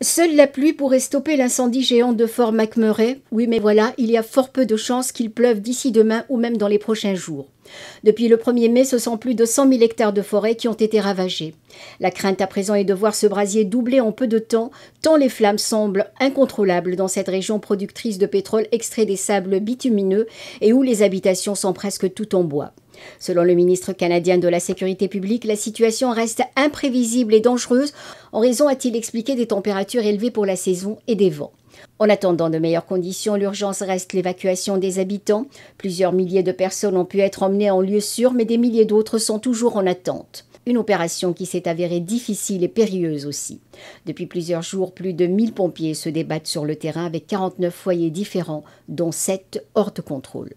Seule la pluie pourrait stopper l'incendie géant de Fort McMurray. Oui, mais voilà, il y a fort peu de chances qu'il pleuve d'ici demain ou même dans les prochains jours. Depuis le 1er mai, ce sont plus de 100 000 hectares de forêt qui ont été ravagés. La crainte à présent est de voir ce brasier doubler en peu de temps, tant les flammes semblent incontrôlables dans cette région productrice de pétrole extrait des sables bitumineux et où les habitations sont presque toutes en bois. Selon le ministre canadien de la Sécurité publique, la situation reste imprévisible et dangereuse en raison, a-t-il expliqué, des températures élevées pour la saison et des vents. En attendant de meilleures conditions, l'urgence reste l'évacuation des habitants. Plusieurs milliers de personnes ont pu être emmenées en lieu sûr, mais des milliers d'autres sont toujours en attente. Une opération qui s'est avérée difficile et périlleuse aussi. Depuis plusieurs jours, plus de 1000 pompiers se débattent sur le terrain avec 49 foyers différents, dont 7 hors de contrôle.